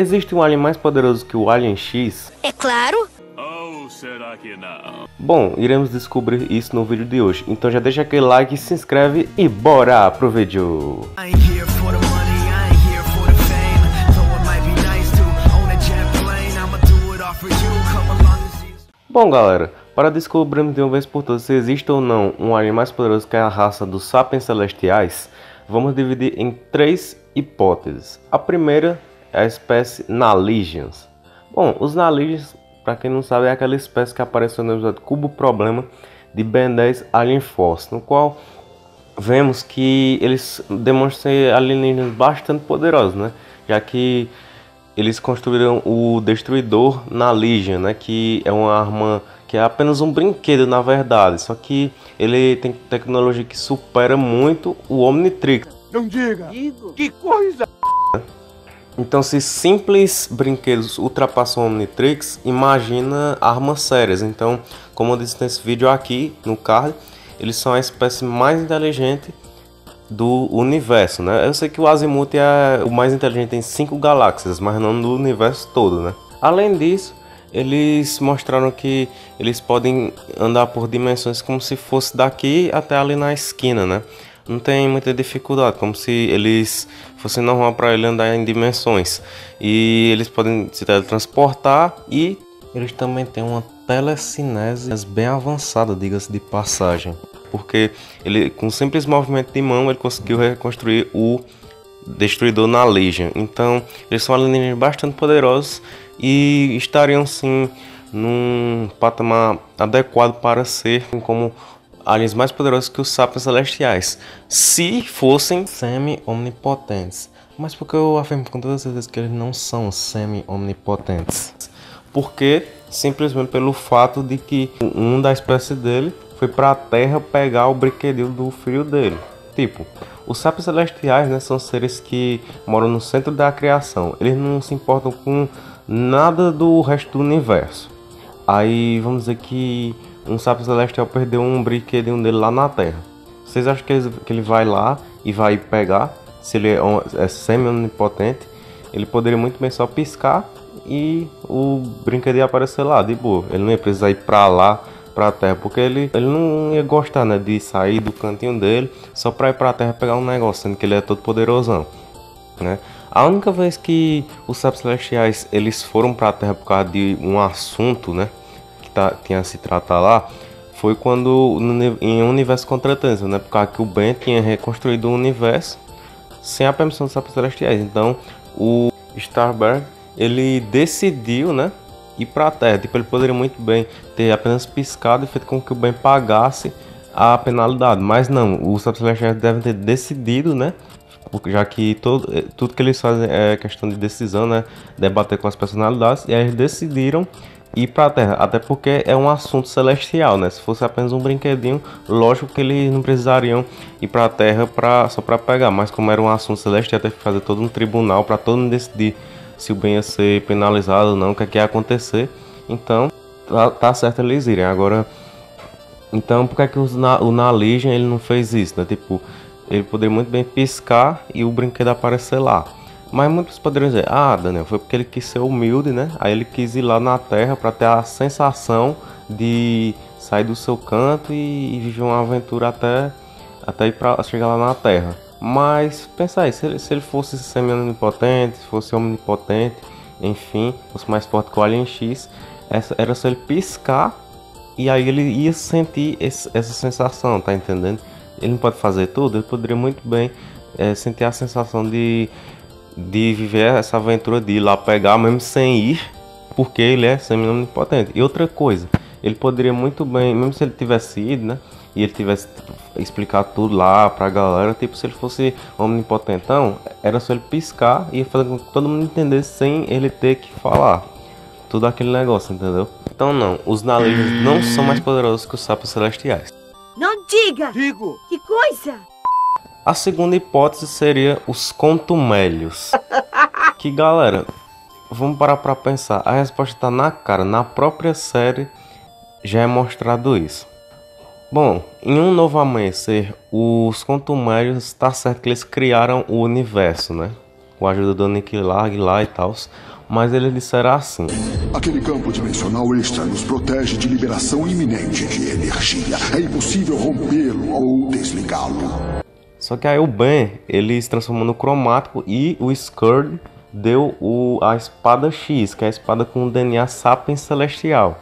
Existe um alien mais poderoso que o Alien X? É claro. Ou será que não? Bom, iremos descobrir isso no vídeo de hoje. Então já deixa aquele like, se inscreve e bora pro vídeo. Bom galera, para descobrirmos de uma vez por todas se existe ou não um alien mais poderoso que a raça dos sapiens celestiais, vamos dividir em três hipóteses. A primeira é a espécie Naligians. Bom, os Naligians, para quem não sabe, é aquela espécie que apareceu no episódio Cubo Problema de Ben 10 Alien Force, no qual vemos que eles demonstram ser alienígenas bastante poderosos, né? Já que eles construíram o Destruidor Naligian, né? Que é uma arma que é apenas um brinquedo na verdade, só que ele tem tecnologia que supera muito o Omnitrix. Então, se simples brinquedos ultrapassam o Omnitrix, imagina armas sérias. Então, como eu disse nesse vídeo aqui, no card, eles são a espécie mais inteligente do universo, né? Eu sei que o Azimuth é o mais inteligente em cinco galáxias, mas não do universo todo, né? Além disso, eles mostraram que eles podem andar por dimensões como se fosse daqui até ali na esquina, né? Não tem muita dificuldade, como se eles fossem normal para ele andar em dimensões. E eles podem se teletransportar e eles também têm uma telecinese bem avançada, diga-se de passagem. Porque ele, com um simples movimento de mão, ele conseguiu reconstruir o destruidor na Legion. Então, eles são alienígenas bastante poderosos e estariam sim num patamar adequado para ser como aliens mais poderosos que os sapiens celestiais, se fossem semi-omnipotentes. Mas por que eu afirmo com toda certeza que eles não são semi-omnipotentes? Porque simplesmente pelo fato de que um da espécie dele foi para a Terra pegar o brinquedinho do filho dele. Tipo, os sapiens celestiais né, são seres que moram no centro da criação. Eles não se importam com nada do resto do universo. Aí vamos dizer que um sapio celestial perdeu um brinquedinho dele lá na Terra. Vocês acham que ele, que ele vai lá e vai pegar? Se ele é, é semi-onipotente, ele poderia muito bem só piscar e o brinquedo ia aparecer lá, de boa. Ele não ia precisar ir pra lá, pra Terra, porque ele, ele não ia gostar né, de sair do cantinho dele só pra ir pra Terra pegar um negócio, sendo que ele é todo poderosão né? A única vez que os sábios celestiais eles foram para a Terra por causa de um assunto, né, tá, tinha se tratar lá, foi quando no em Universo Contratância, né, por causa que o Ben tinha reconstruído o universo sem a permissão dos sábios celestiais. Então, o Starberg ele decidiu, né, ir para Terra. Tipo, ele poderia muito bem ter apenas piscado e feito com que o Ben pagasse a penalidade, mas não. Os sábios celestiais devem ter decidido, né, porque já que todo, eh, tudo que eles fazem é questão de decisão, né? Debater com as personalidades, e aí eles decidiram ir para a Terra, até porque é um assunto celestial, né? Se fosse apenas um brinquedinho, lógico que eles não precisariam ir para a Terra pra, só para pegar, mas como era um assunto celestial, teve que fazer todo um tribunal para todo mundo decidir se o bem ia ser penalizado ou não, o que, é que ia acontecer. Então, tá, tá certo eles irem. Agora, então, por que, é que os na, o Naligen ele não fez isso, né? Tipo, ele poderia muito bem piscar e o brinquedo aparecer lá. Mas muitos poderiam dizer, ah, Daniel, foi porque ele quis ser humilde, né? Aí ele quis ir lá na Terra para ter a sensação de sair do seu canto e, e viver uma aventura até, até ir pra, chegar lá na Terra. Mas pensa aí, se ele, se ele fosse semi-onipotente, se fosse omnipotente, enfim, fosse mais forte que o Alien X, essa, era só ele piscar e aí ele ia sentir esse- essa sensação, tá entendendo? Ele não pode fazer tudo, ele poderia muito bem eh, sentir a sensação de, de viver essa aventura de ir lá pegar, mesmo sem ir, porque ele é semi-onipotente. E outra coisa, ele poderia muito bem, mesmo se ele tivesse ido, né? E ele tivesse explicado tudo lá pra galera, tipo, se ele fosse omnipotentão, era só ele piscar e fazer com que todo mundo entendesse sem ele ter que falar tudo aquele negócio, entendeu? Então não, os Naligens não são mais poderosos que os sapos celestiais. Não diga! Digo! Que coisa! A segunda hipótese seria os contumélios. que galera, vamos parar pra pensar. A resposta tá na cara, na própria série já é mostrado isso. Bom, em um novo amanhecer, os contumélios, tá certo que eles criaram o universo, né? com a ajuda do Nick Larg lá e tal. Mas eles disseram assim: Aquele campo dimensional extra nos protege de liberação iminente de energia. É impossível rompê-lo ou desligá-lo. Só que aí o Ben, ele se transformou no cromático e o Skurd deu o, a espada X, que é a espada com o DNA Sapiens Celestial.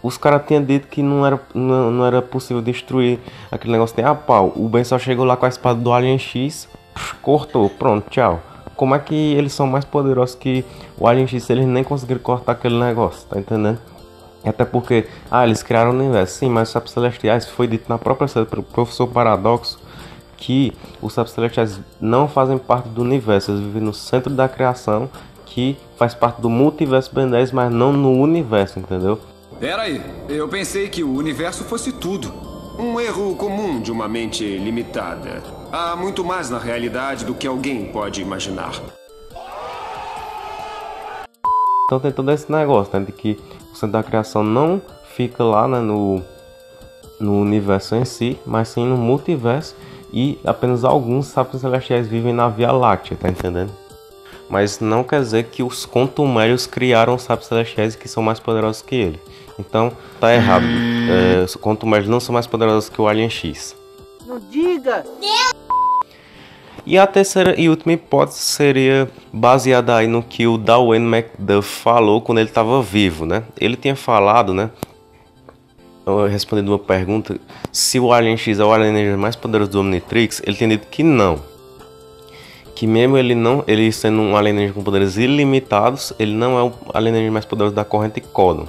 Os caras tinham dito que não era, não, não, era possível destruir aquele negócio de a pau. O Ben só chegou lá com a espada do Alien X, cortou, pronto, tchau. Como é que eles são mais poderosos que o Alien X? Eles nem conseguiram cortar aquele negócio, tá entendendo? Até porque, ah, eles criaram o universo, sim, mas os celestiais foi dito na própria série pelo professor Paradoxo que os sapos celestiais não fazem parte do universo, eles vivem no centro da criação, que faz parte do multiverso Ben 10, mas não no universo, entendeu? Peraí, eu pensei que o universo fosse tudo. Um erro comum de uma mente limitada. Há muito mais na realidade do que alguém pode imaginar. Então tem todo esse negócio, né, de que o centro da criação não fica lá né, no, no universo em si, mas sim no multiverso e apenas alguns sapos celestiais vivem na Via Láctea, tá entendendo? Mas não quer dizer que os contumérios criaram sapos celestiais que são mais poderosos que ele. Então, tá errado. É, os contumérios não são mais poderosos que o Alien X. Não diga! E a terceira e última hipótese seria baseada aí no que o Darwin McDuff falou quando ele estava vivo, né? Ele tinha falado, né, respondendo uma pergunta, se o Alien X é o alienígena mais poderoso do Omnitrix, ele tem dito que não. Que mesmo ele não, ele sendo um alienígena com poderes ilimitados, ele não é o alienígena mais poderoso da corrente Codon.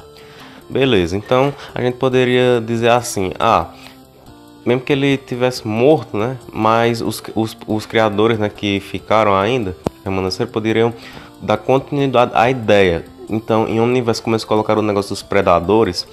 Beleza, então a gente poderia dizer assim, ah, mesmo que ele tivesse morto, né, mas os, os, os criadores, né, que ficaram ainda, permaneceram, poderiam dar continuidade à ideia. Então, em Omniverse, como eles colocaram o negócio dos predadores,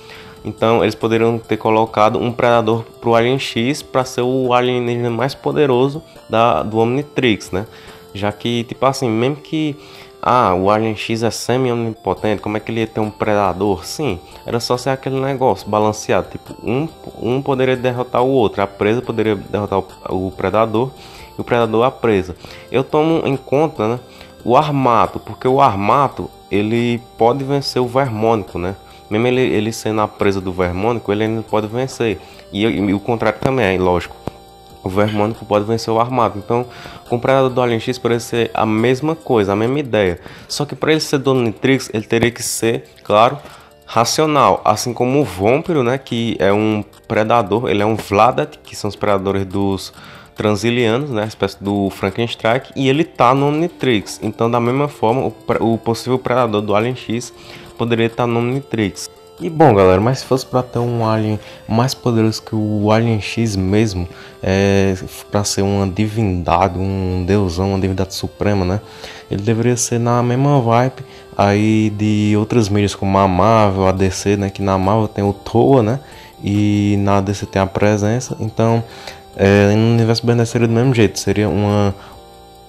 então eles poderiam ter colocado um predador para o Alien X para ser o alienígena mais poderoso da, do Omnitrix, né? Já que, tipo assim, mesmo que ah, o Alien X é semi-onipotente, como é que ele ia ter um predador? Sim, era só ser aquele negócio balanceado. Tipo, um, um poderia derrotar o outro, a presa poderia derrotar o, o predador e o predador a presa. Eu tomo em conta né, o armato, porque o armato ele pode vencer o vermônico, né? Mesmo ele, ele sendo a presa do Vermônico, ele ainda pode vencer. E, e o contrário também, é lógico. O Vermônico pode vencer o Armado. Então, com o Predador do Alien X parece ser a mesma coisa, a mesma ideia. Só que para ele ser Dominatrix, ele teria que ser, claro, racional. Assim como o Vômpiro, né, que é um predador, ele é um Vladat, que são os predadores dos transilianos, né, a espécie do Frankenstein, e ele tá no Omnitrix. Então, da mesma forma, o, o possível predador do Alien X poderia estar no Omnitrix. E bom galera, mas se fosse para ter um alien mais poderoso que o Alien X mesmo, é, para ser uma divindade, um deusão, uma divindade suprema, né? Ele deveria ser na mesma vibe aí de outras mídias como a Marvel, a DC, né? Que na Marvel tem o Toa, né? E na DC tem a presença. Então, é, no universo Ben seria do mesmo jeito, seria uma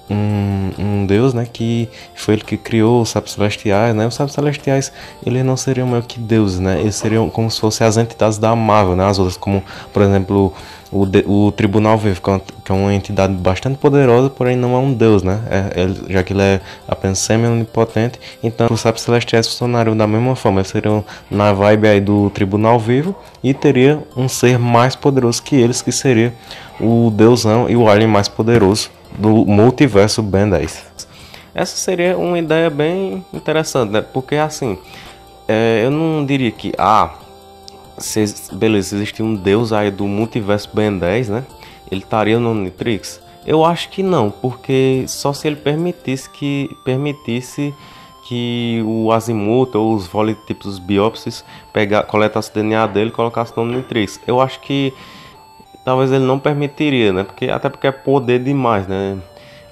um, um deus, né, que foi ele que criou os sapos celestiais, né? Os sapos celestiais, eles não seriam meio que deuses, né? Eles seriam como se fossem as entidades da Marvel, né? As outras, como, por exemplo, o, de, o Tribunal Vivo, que é, uma, é, entidade bastante poderosa, porém não é um deus, né? É, é, já que ele é apenas semi-onipotente, então os sapos celestiais funcionariam da mesma forma, eles seriam na vibe aí do Tribunal Vivo e teria um ser mais poderoso que eles, que seria o deusão e o alien mais poderoso do multiverso Ben 10. Essa seria uma ideia bem interessante, né? Porque assim, é, eu não diria que, ah, se, beleza, existe um deus aí do multiverso Ben 10, né? Ele estaria no Omnitrix? Eu acho que não, porque só se ele permitisse que permitisse que o Azimuth ou os volitipos biópsios pegar, coletasse o DNA dele e colocasse no Omnitrix. Eu acho que talvez ele não permitiria, né? Porque, até porque é poder demais, né?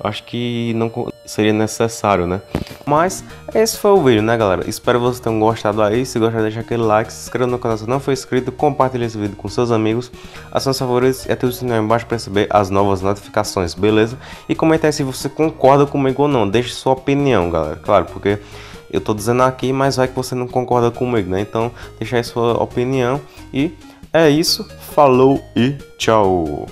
Acho que não seria necessário, né? Mas esse foi o vídeo, né, galera? Espero que vocês tenham gostado aí. Se gostar, deixa aquele like, se inscreva no canal se não for inscrito, compartilhe esse vídeo com seus amigos, acione os favoritos e ative o sininho aí embaixo para receber as novas notificações, beleza? E comenta aí se você concorda comigo ou não. Deixe sua opinião, galera. Claro, porque eu tô dizendo aqui, mas vai que você não concorda comigo, né? Então, deixa aí sua opinião e é isso, falou e tchau!